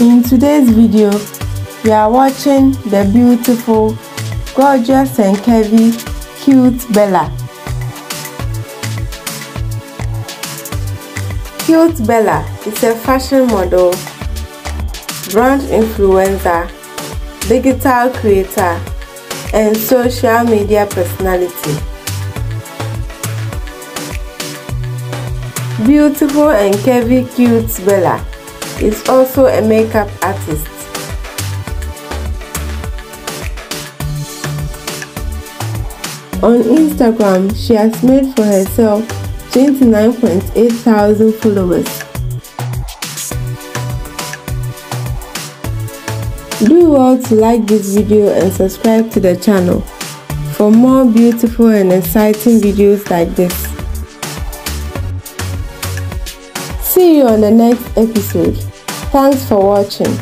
In today's video, we are watching the beautiful, gorgeous and curvy, cute Bella. Cute Bella is a fashion model, brand influencer, digital creator, and social media personality. Beautiful and curvy cute Bella is also a makeup artist. On Instagram, she has made for herself 29.8 thousand followers. Do well to like this video and subscribe to the channel for more beautiful and exciting videos like this. See you on the next episode. Thanks for watching.